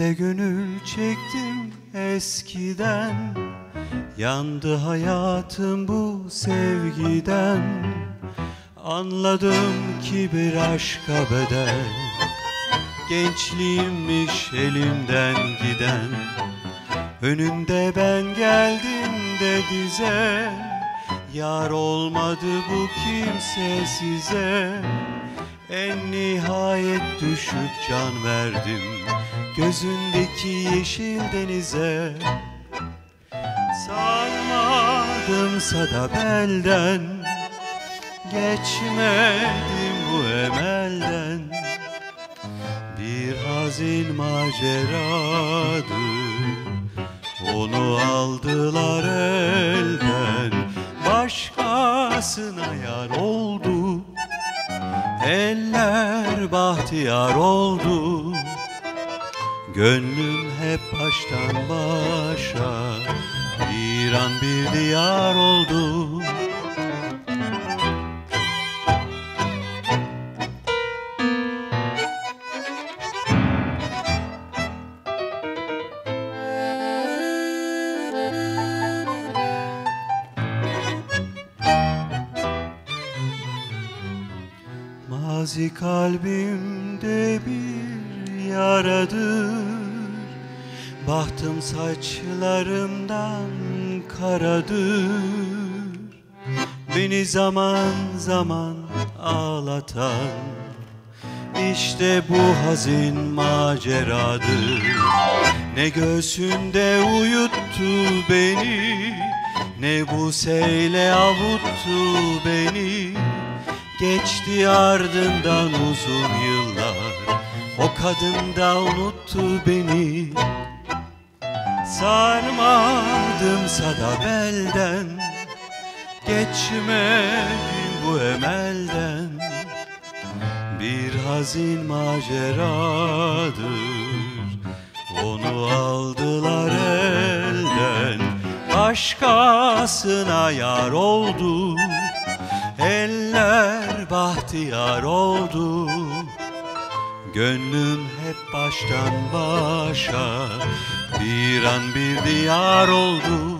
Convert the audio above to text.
De gönül çektim eskiden. Yandı hayatım bu sevgiden. Anladım ki bir aşka bedel. Gençliğimmiş elimden giden. Önünde ben geldim de dize. Yar olmadı bu kimse size. En nihayet düşüp can verdim Gözündeki yeşil denize Sarmadımsa da belden Geçmedim bu emelden Bir hazin maceradır Onu aldılar elden Başkasına yar oldu Eller bahtiyar oldu Gönlüm hep baştan başa. Bir an bir diyar oldu. Mazi kalbimde bir yaradır. Bahtım saçlarımdan karadır. Beni zaman zaman ağlatan İşte bu hazin maceradır. Ne göğsünde uyuttu beni Ne bu seyle avuttu beni. Geçti ardından uzun yıllar kadın da unuttu beni. Sarmadımsa da belden Geçmedim bu emelden. Bir hazin maceradır Onu aldılar elden. Başkasına yar oldu Eller bahtiyar oldu Gönlüm hep baştan başa Bir an bir diyar oldu